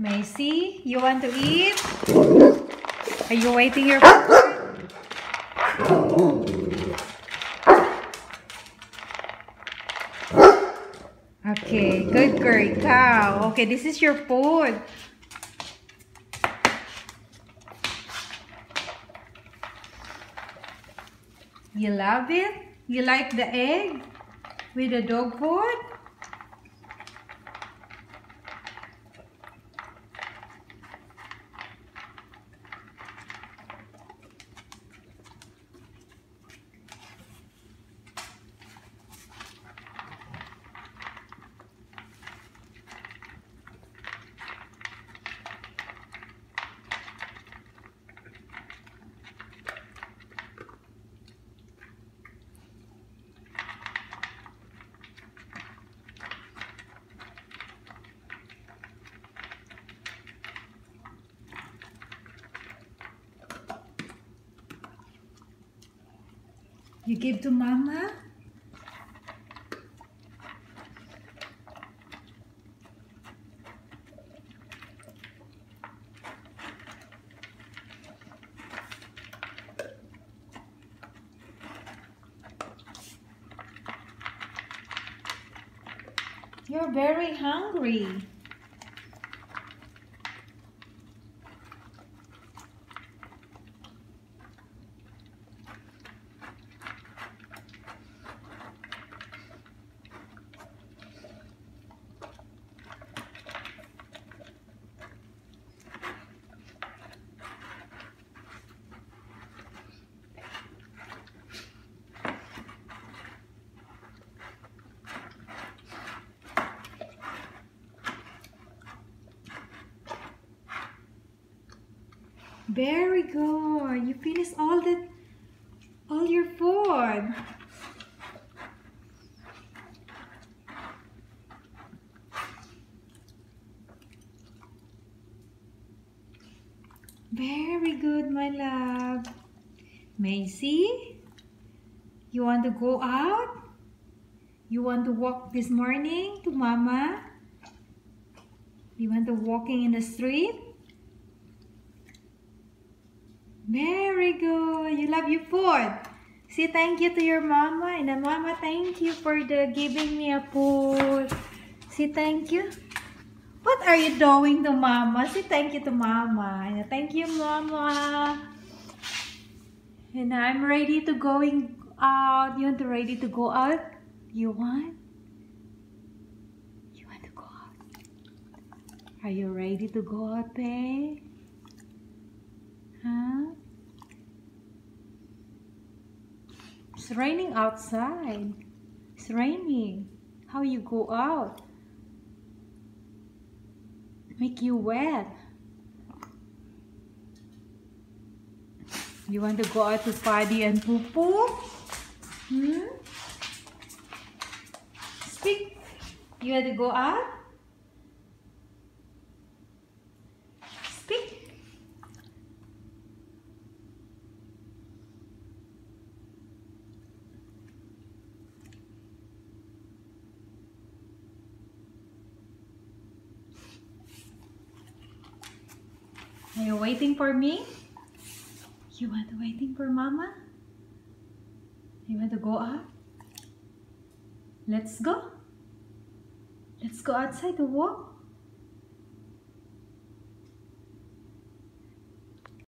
Macy, you want to eat? Are you waiting your food? Okay, good girl, cow. Okay, this is your food. You love it? You like the egg with the dog food? You give to mama? You're very hungry. Very good. You finished all the all your food. Very good, my love. Macy, you want to go out? You want to walk this morning to mama? You want to walking in the street? Very good. You love your food. Say thank you to your mama and then mama thank you for the giving me a food. Say thank you. What are you doing to mama? Say thank you to mama. And thank you mama. And I'm ready to going out. You want to ready to go out? You want? You want to go out? Are you ready to go out, babe? It's raining outside. It's raining. How you go out? Make you wet. You want to go out to party and poo poo? Hmm? Speak. You want to go out? Speak. Are you waiting for me? You want to waiting for mama? You want to go out? Let's go. Let's go outside to walk.